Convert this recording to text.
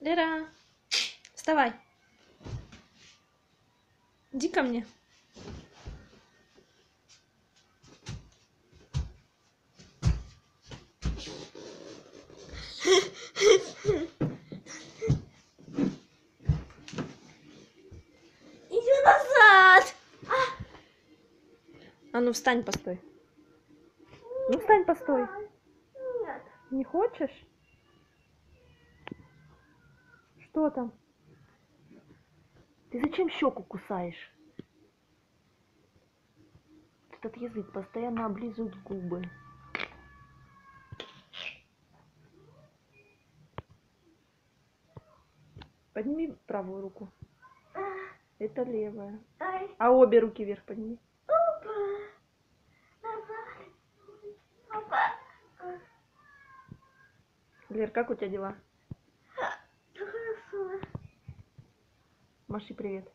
Лера, вставай. Иди ко мне. Иди назад! А ну встань, постой. Ну встань, постой. Нет. Не хочешь? Что там? Ты зачем щеку кусаешь? Этот язык постоянно облизывает губы. Подними правую руку. Это левая. А обе руки вверх подними. Лер, как у тебя дела? Маши, привет.